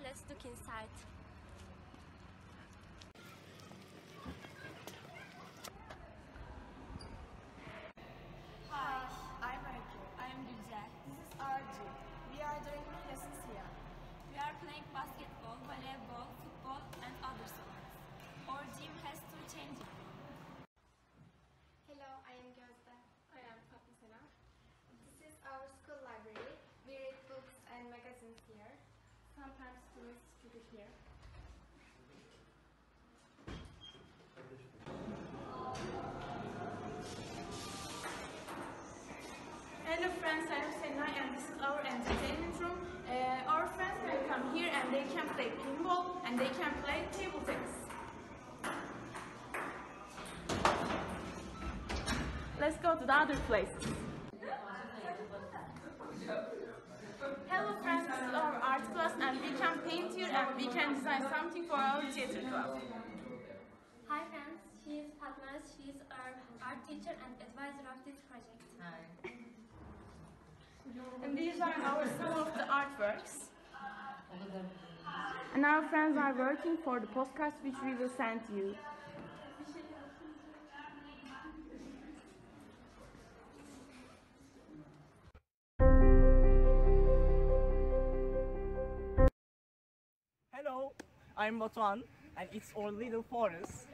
let's look inside. Hi, I'm Öykü. I'm Gülce. This is our gym. We are doing lessons here. We are playing basketball, volleyball, football, and other sports. Our gym has two changing rooms. Hello, I am Gözde. I am Fatma Sena. This is our school library. We read books and magazines here. Sometimes tourists visit here. Hello friends, I am Sena and this is our entertainment room. Uh, our friends can come here and they can play pinball and they can play table tennis. Let's go to the other places. Hello friends, this is our art class and we can paint here and we can design something for our theater club. Hi friends, she is Fatma. She is our art teacher and advisor of this project. And these are our some of the artworks. And our friends are working for the postcards which we will send you. I'm Batuhan, and it's our little forest.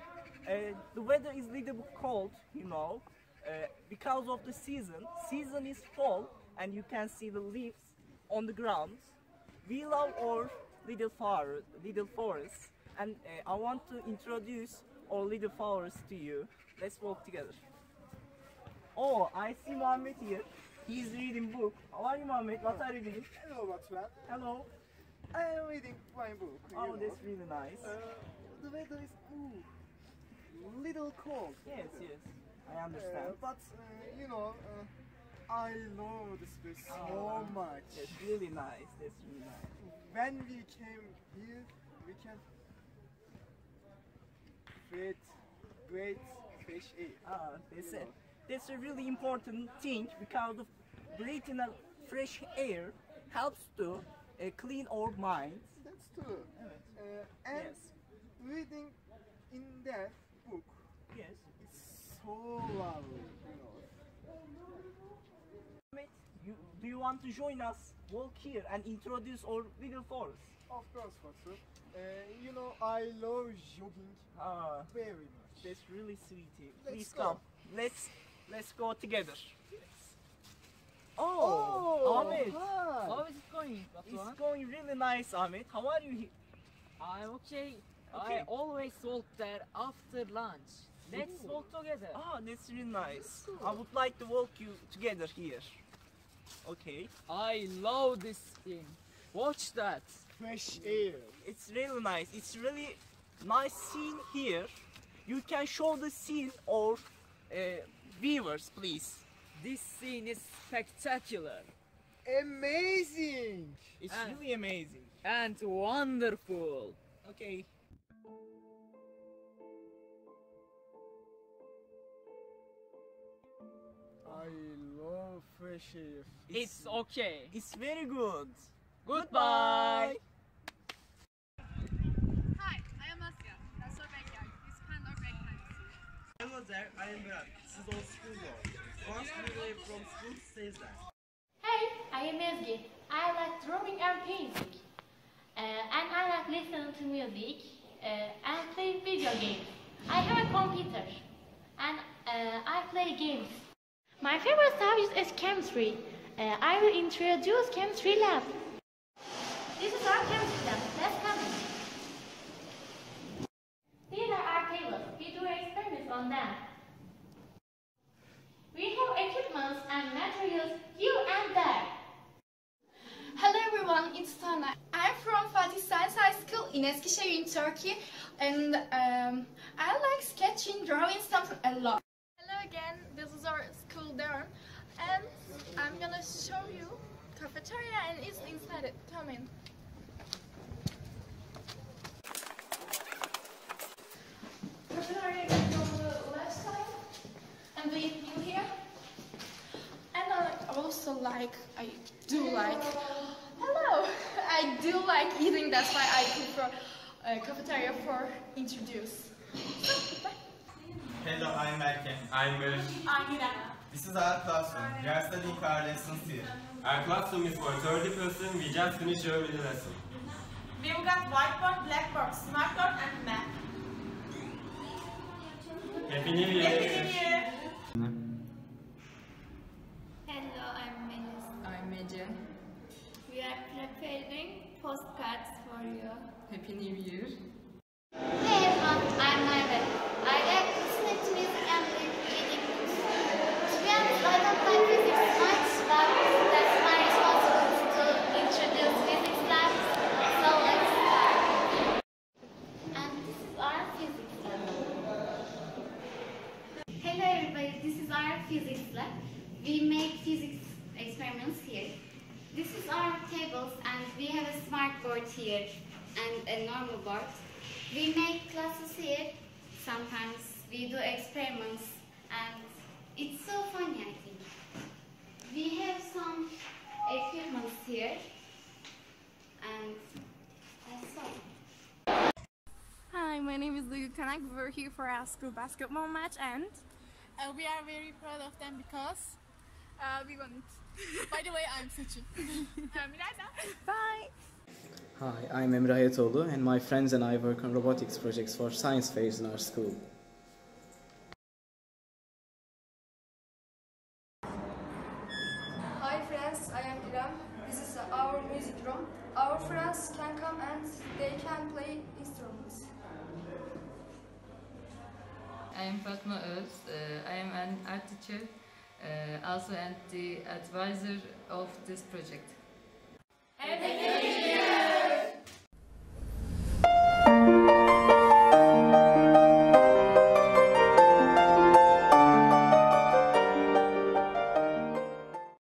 Uh, the weather is little bit cold, you know, uh, because of the season. Season is fall, and you can see the leaves on the ground. We love our little forest, little forest, and uh, I want to introduce our little forest to you. Let's walk together. Oh, I see Mohammed here. He's reading book. How are you, Mohammed? What are you reading? Hello, Batuhan. Hello. I am reading my book. Oh, know. that's really nice. Uh, the weather is ooh, little cold. Yes, yes, I Uh, understand. but uh, you know, uh, I love this place so Oh, much. It's really nice. That's really nice. When we came here, we can breathe great fresh air. Ah, that's it. That's a really important thing because breathing a fresh air helps to uh, clean old mind. That's true. Uh, and Yes. reading in that book, Yes. it's so lovely. You know. You, do you want to join us? Walk here and introduce our little forest. Of course, Fatsu. Uh, you know, I love jogging Ah, very much. that's really sweet. Let's Please go. come. Let's let's go together. Yes. Oh, Ahmet. hi. How is it It's Batuhan? going really nice, Ahmet. How are you? I'm okay. Okay. I always walk there after lunch. Let's Ooh. walk together. Ah, that's really nice. I would like to walk you together here. Okay. I love this thing. Watch that. Fresh air. It's really nice. It's really nice scene here. You can show the scene or uh, viewers, please. This scene is spectacular Amazing. It's Ah. really amazing. and wonderful. Okay. I love fresh air. It's okay. It's very good. Goodbye. Hi, I am Asya. That's our backyard. You spend our break time to see. Hello there, I am Berat. This is our school door. Once we leave from school, says that. I am Ezgi. I like drawing and painting. Uh, and I like listening to music uh, and play video games. I have a computer and uh, I play games. My favorite subject is chemistry. Uh, I will introduce chemistry lab. This is our chemistry lab. Let's come in. These are our tables. We do experiments on them. We have equipments and materials here and there. Hello everyone, it's Tana. I'm from Fatih Science High School in Eskişehir in Turkey and um, I like sketching, drawing something a lot. Hello again, this is our school dorm and I'm gonna show you cafeteria and it's inside it. Come in. Cafeteria is on the left side and we view here. And I also like, I do like, I I do like eating. That's why I prefer uh, cafeteria for introduce. Hello, I'm Merke. I'm Barış. I'm Irana. This is our classroom. We are studying our lessons here. Our classroom is for 30 person. We just finished our middle lesson. We've got whiteboard, blackboard, smartboard, and map. Happy New Year. New Year. Hey everyone, I'm Merve. I like listening to music and reading books. To be honest, I don't like physics much, but that's my responsibility to introduce physics lab. So let's start. And this is our physics lab. Hello everybody, this is our physics lab. We make physics experiments here. This is our tables and we have a smart board here and a normal board. We make classes here. Sometimes we do experiments and it's so funny I think. We have some equipment here and that's all. Hi, my name is Luke Kanak. We're here for our school basketball match and uh, we are very proud of them because uh, we won. It. By the way, I'm Suchi. I'm Miranda. Bye. Hi, I'm Emre Hayatoğlu and my friends and I work on robotics projects for science fairs in our school. Hi friends, I am Iram. This is our music room. Our friends can come and they can play instruments. I am Fatma Öz. Uh, I am an art teacher, uh, also and the advisor of this project. Happy New Year!